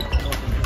like